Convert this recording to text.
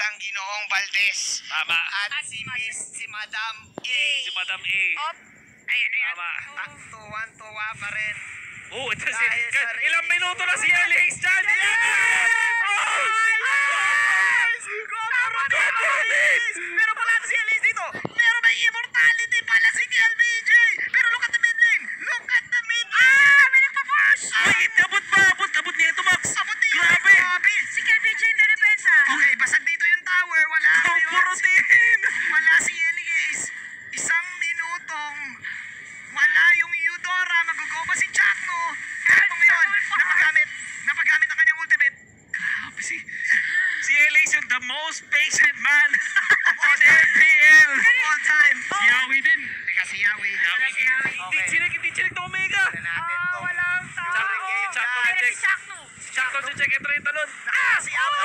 ang ginoong Valdez. Tama. At si Miss, si Madam A. Si Madam A. Op. Ayan, ayan. Tama. Ta- Tuwan-tuwa pa rin. Oh, ito si... Ilang minuto na si Alex dyan! Pero Wala si Elias. Isang minutong wala yung Eudora. Magugo pa si Chakno. Eto ngayon, napagamit. Napagamit ang kanyang ultimate. Grabe si... Si Alex yung the most patient man on FPL! Of all time. Si Yawi din. Teka, si Yawi. Yawi. Okay. Di chinik, di chinik na Omega! Tignan natin Ah, tong walang tao. Chakno game, Chakno guys. check. Si Shaq no. Sakto si Check ito rin talon. Ah, si Yawi.